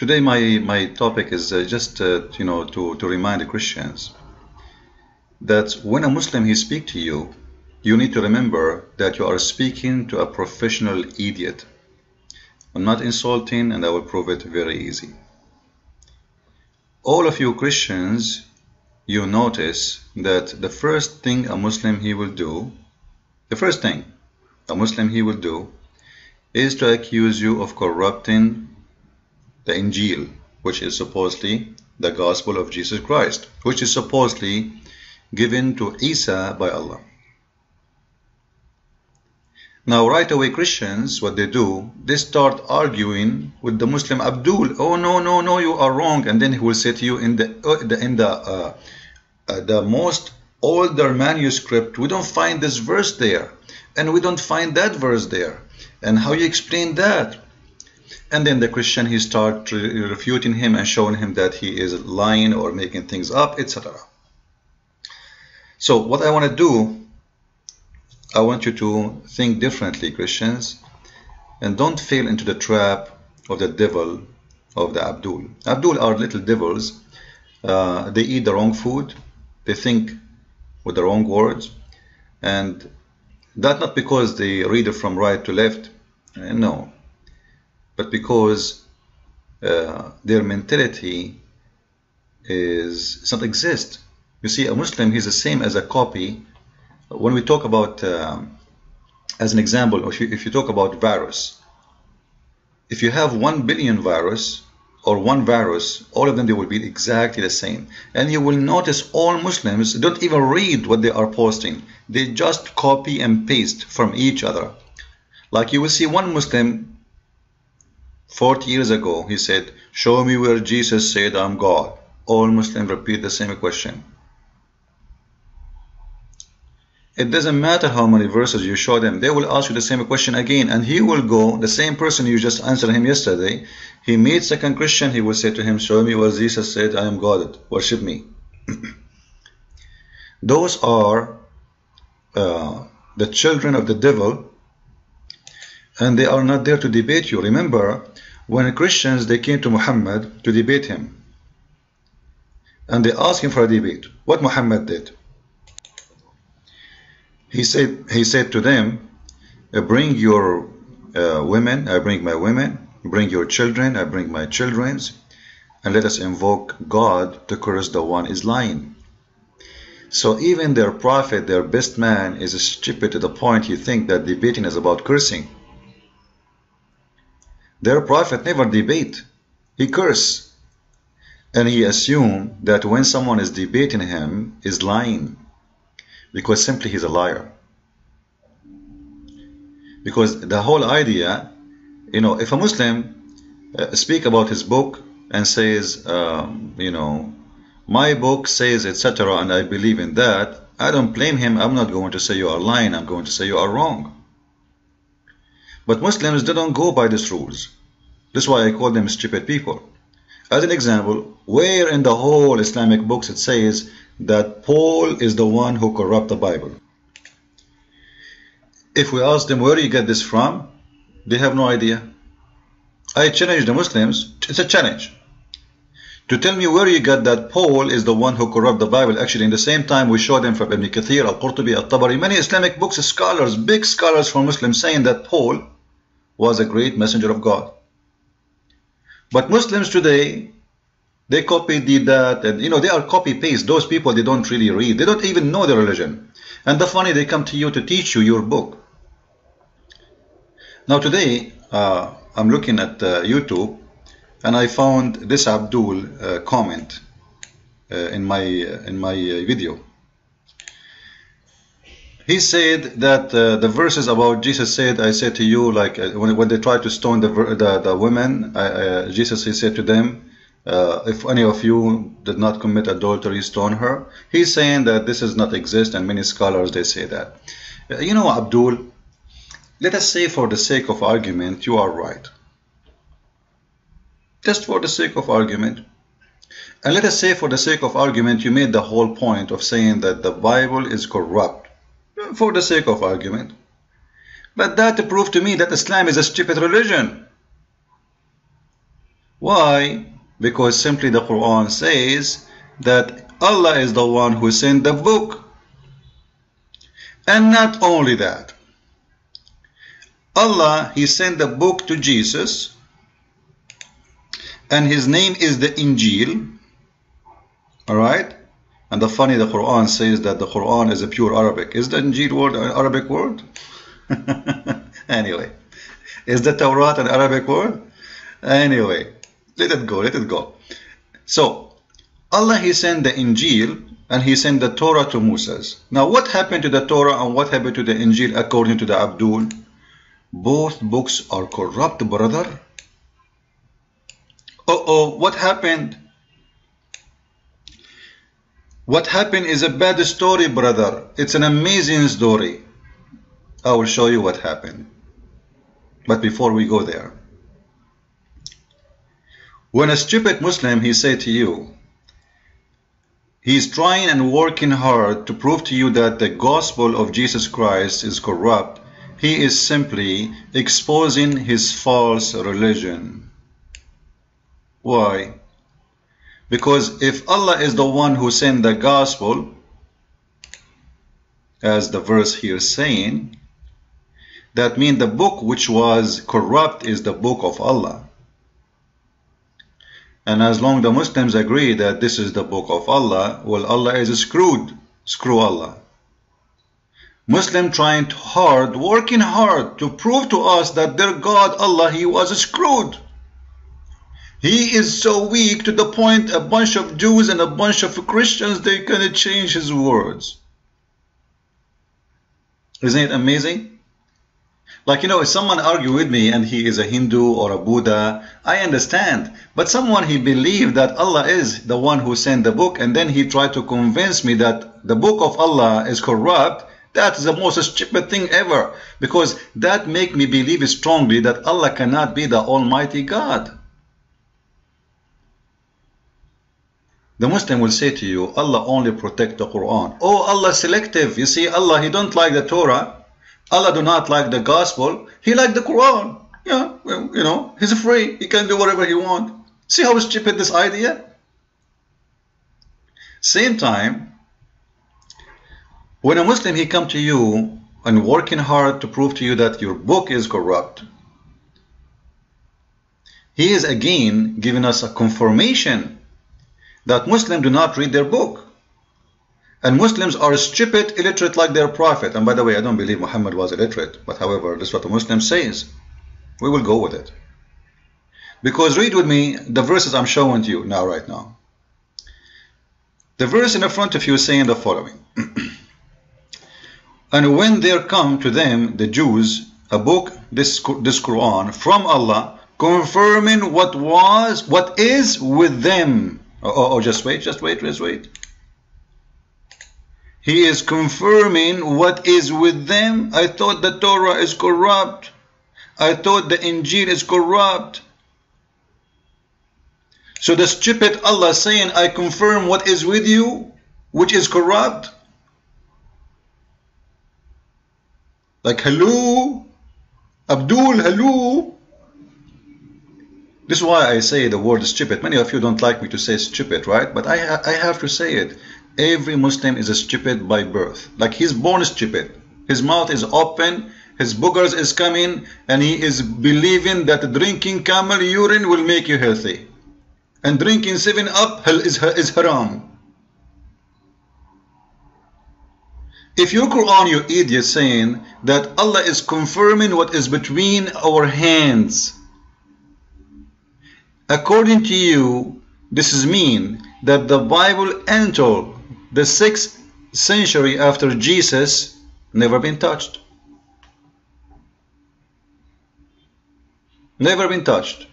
Today my, my topic is uh, just uh, you know to, to remind the Christians that when a Muslim he speak to you, you need to remember that you are speaking to a professional idiot. I'm not insulting and I will prove it very easy. All of you Christians, you notice that the first thing a Muslim he will do, the first thing a Muslim he will do is to accuse you of corrupting the Injil, which is supposedly the gospel of Jesus Christ, which is supposedly given to Isa by Allah. Now, right away, Christians, what they do, they start arguing with the Muslim Abdul. Oh no, no, no, you are wrong, and then he will say to you in the uh, in the uh, uh, the most older manuscript, we don't find this verse there, and we don't find that verse there, and how you explain that? And then the Christian, he start refuting him and showing him that he is lying or making things up, etc. So what I want to do, I want you to think differently, Christians, and don't fall into the trap of the devil of the Abdul. Abdul are little devils. Uh, they eat the wrong food. They think with the wrong words. And that not because they read it from right to left. Uh, no but because uh, their mentality is does not exist. You see, a Muslim he's the same as a copy. When we talk about, um, as an example, if you, if you talk about virus, if you have one billion virus or one virus, all of them they will be exactly the same. And you will notice all Muslims don't even read what they are posting. They just copy and paste from each other. Like you will see one Muslim 40 years ago, he said, Show me where Jesus said, I'm God. All Muslims repeat the same question. It doesn't matter how many verses you show them, they will ask you the same question again, and he will go, the same person you just answered him yesterday, he meets second Christian, he will say to him, Show me where Jesus said, I am God, worship me. Those are uh, the children of the devil and they are not there to debate you. Remember, when Christians they came to Muhammad to debate him, and they asked him for a debate. What Muhammad did? He said he said to them, uh, "Bring your uh, women. I bring my women. Bring your children. I bring my children's." And let us invoke God to curse the one is lying. So even their prophet, their best man, is stupid to the point he think that debating is about cursing. Their prophet never debate. He curse. And he assume that when someone is debating him is lying because simply he's a liar. Because the whole idea, you know, if a Muslim uh, speak about his book and says, um, you know, my book says etc. and I believe in that, I don't blame him. I'm not going to say you are lying. I'm going to say you are wrong. But Muslims, they don't go by these rules. That's why I call them stupid people. As an example, where in the whole Islamic books it says that Paul is the one who corrupt the Bible. If we ask them where you get this from, they have no idea. I challenge the Muslims, it's a challenge, to tell me where you got that Paul is the one who corrupt the Bible. Actually, in the same time, we show them from Ibn Kathir, Al-Qurtubi, Al-Tabari, many Islamic books, scholars, big scholars from Muslims saying that Paul was a great messenger of God. But Muslims today, they copy did that, and you know, they are copy paste. Those people, they don't really read. They don't even know the religion. And the funny, they come to you to teach you your book. Now today, uh, I'm looking at uh, YouTube, and I found this Abdul uh, comment uh, in my uh, in my uh, video. He said that uh, the verses about Jesus said, I said to you, like uh, when, when they tried to stone the, the, the women, uh, Jesus he said to them, uh, if any of you did not commit adultery, stone her. He's saying that this does not exist, and many scholars they say that. Uh, you know, Abdul, let us say for the sake of argument, you are right. Just for the sake of argument. And let us say for the sake of argument, you made the whole point of saying that the Bible is corrupt for the sake of argument. But that proved to me that Islam is a stupid religion. Why? Because simply the Quran says that Allah is the one who sent the book. And not only that, Allah, He sent the book to Jesus, and His name is the Injil. Alright? And the funny, the Quran says that the Quran is a pure Arabic. Is the Injil word an Arabic word? anyway, is the Torah an Arabic word? Anyway, let it go, let it go. So, Allah He sent the Injil and He sent the Torah to Moses. Now, what happened to the Torah and what happened to the Injil according to the Abdul? Both books are corrupt, brother. Uh oh, what happened? What happened is a bad story, brother. It's an amazing story. I will show you what happened. But before we go there, when a stupid Muslim, he say to you, he is trying and working hard to prove to you that the gospel of Jesus Christ is corrupt, he is simply exposing his false religion. Why? Because if Allah is the one who sent the gospel, as the verse here is saying, that means the book which was corrupt is the book of Allah. And as long the Muslims agree that this is the book of Allah, well, Allah is screwed. Screw Allah. Muslim trying hard, working hard to prove to us that their God, Allah, He was screwed. He is so weak to the point a bunch of Jews and a bunch of Christians, they gonna change his words. Isn't it amazing? Like, you know, if someone argue with me and he is a Hindu or a Buddha, I understand. But someone he believed that Allah is the one who sent the book and then he tried to convince me that the book of Allah is corrupt, that is the most stupid thing ever. Because that make me believe strongly that Allah cannot be the Almighty God. The Muslim will say to you, Allah only protect the Quran. Oh, Allah selective. You see, Allah, He don't like the Torah. Allah do not like the gospel. He like the Quran. Yeah, well, you know, He's free. He can do whatever He want. See how stupid this idea? Same time, when a Muslim, he come to you and working hard to prove to you that your book is corrupt, he is again giving us a confirmation that Muslims do not read their book. And Muslims are stupid, illiterate like their prophet. And by the way, I don't believe Muhammad was illiterate, but however, this is what the Muslim says. We will go with it. Because read with me the verses I'm showing to you now, right now. The verse in the front of you is saying the following. and when there come to them, the Jews, a book, this, this Quran, from Allah, confirming what was, what is with them Oh, oh, oh, just wait, just wait, just wait. He is confirming what is with them. I thought the Torah is corrupt. I thought the Injil is corrupt. So the stupid Allah saying, I confirm what is with you, which is corrupt. Like, hello, Abdul, hello. This is why I say the word stupid. Many of you don't like me to say stupid, right? But I, I have to say it. Every Muslim is a stupid by birth. Like he's born stupid. His mouth is open, his boogers is coming, and he is believing that drinking camel urine will make you healthy. And drinking 7-Up is, is haram. If your Quran, you idiot, saying that Allah is confirming what is between our hands, According to you, this is mean that the Bible until the 6th century after Jesus never been touched. Never been touched.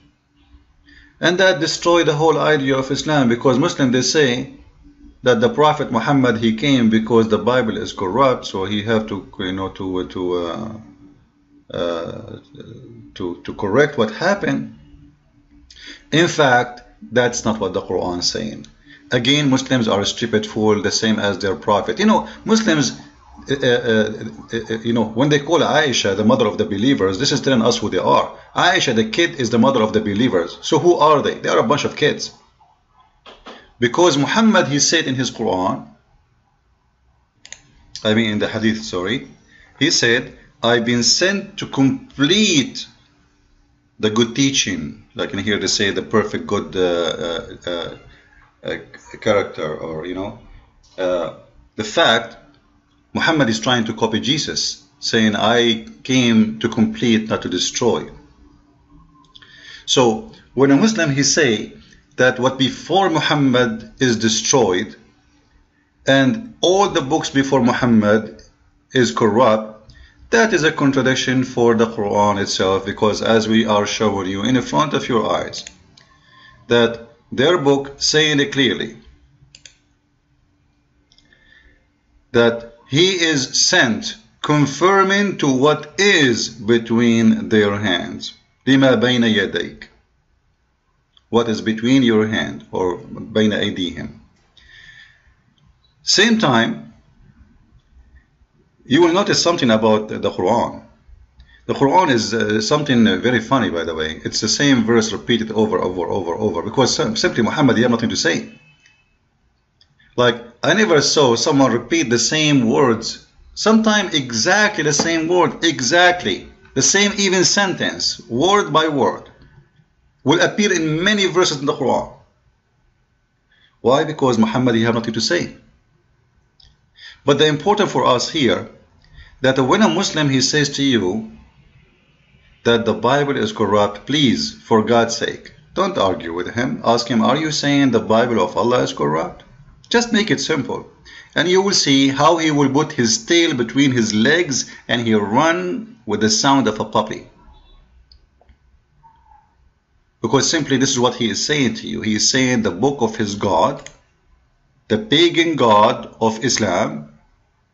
And that destroyed the whole idea of Islam because Muslims they say that the Prophet Muhammad he came because the Bible is corrupt, so he have to you know to to uh, uh, to to correct what happened. In fact, that's not what the Quran is saying. Again, Muslims are a stupid fool, the same as their prophet. You know, Muslims, uh, uh, you know, when they call Aisha the mother of the believers, this is telling us who they are. Aisha, the kid, is the mother of the believers. So who are they? They are a bunch of kids. Because Muhammad, he said in his Quran, I mean in the Hadith, sorry, he said, I've been sent to complete the good teaching. Like in here they say the perfect good uh, uh, uh, character, or you know, the fact Muhammad is trying to copy Jesus, saying, I came to complete, not to destroy. So when a Muslim he say that what before Muhammad is destroyed and all the books before Muhammad is corrupt, that is a contradiction for the Quran itself because as we are showing you in front of your eyes, that their book saying it clearly that he is sent confirming to what is between their hands لما بين يديك what is between your hand or بين أيديهم same time you will notice something about the Quran the Quran is uh, something very funny by the way it's the same verse repeated over over over over because simply Muhammad you have nothing to say like I never saw someone repeat the same words, sometimes exactly the same word, exactly the same even sentence, word by word, will appear in many verses in the Quran. Why? Because Muhammad he have nothing to say. But the important for us here that when a Muslim he says to you that the Bible is corrupt, please, for God's sake, don't argue with him. Ask him, are you saying the Bible of Allah is corrupt? Just make it simple. And you will see how he will put his tail between his legs and he'll run with the sound of a puppy. Because simply this is what he is saying to you. He is saying the book of his God, the pagan God of Islam,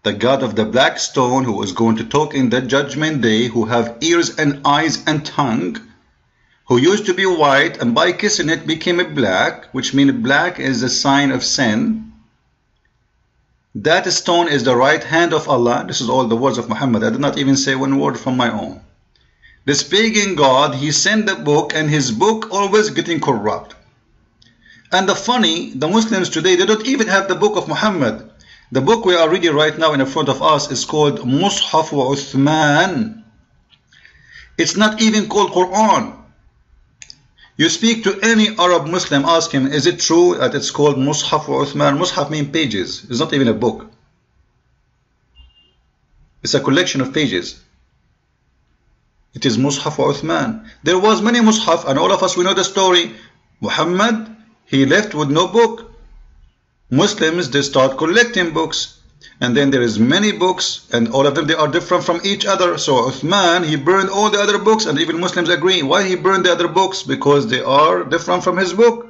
the God of the black stone who is going to talk in the judgment day, who have ears and eyes and tongue, who used to be white and by kissing it became a black, which means black is a sign of sin. That stone is the right hand of Allah. This is all the words of Muhammad. I did not even say one word from my own. This pagan God, he sent the book and his book always getting corrupt. And the funny, the Muslims today, they don't even have the book of Muhammad. The book we are reading right now in front of us is called Mus'haf wa Uthman. It's not even called Quran. You speak to any Arab Muslim, ask him, is it true that it's called Mus'haf or Uthman? Mus'haf means pages. It's not even a book. It's a collection of pages. It is Mus'haf or Uthman. There was many Mus'haf and all of us, we know the story. Muhammad, he left with no book. Muslims, they start collecting books and then there is many books and all of them they are different from each other. So Uthman he burned all the other books and even Muslims agree why he burned the other books? Because they are different from his book.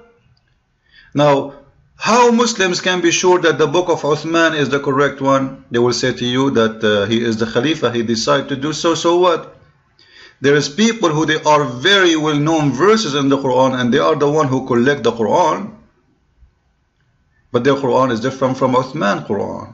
Now how Muslims can be sure that the book of Uthman is the correct one? They will say to you that uh, he is the Khalifa he decided to do so so what? There is people who they are very well known verses in the Quran and they are the one who collect the Quran but their Quran is different from Uthman Quran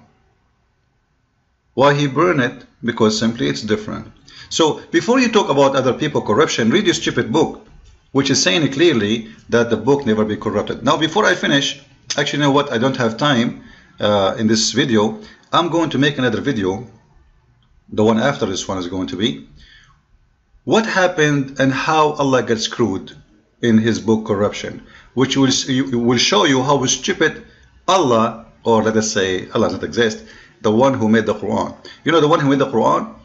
why he burned it? Because simply it's different. So before you talk about other people corruption, read your stupid book, which is saying clearly that the book never be corrupted. Now before I finish, actually you know what, I don't have time uh, in this video. I'm going to make another video. The one after this one is going to be what happened and how Allah got screwed in his book corruption, which will, will show you how stupid Allah, or let us say Allah doesn't exist, the one who made the Quran. You know the one who made the Quran?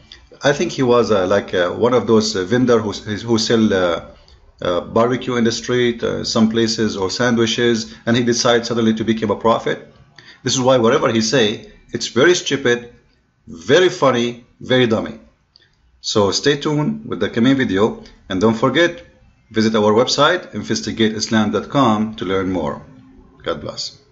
I think he was uh, like uh, one of those uh, who, who sell uh, uh, barbecue in the street, uh, some places, or sandwiches, and he decides suddenly to become a prophet. This is why whatever he say, it's very stupid, very funny, very dummy. So stay tuned with the coming video, and don't forget, visit our website, investigateislam.com to learn more. God bless.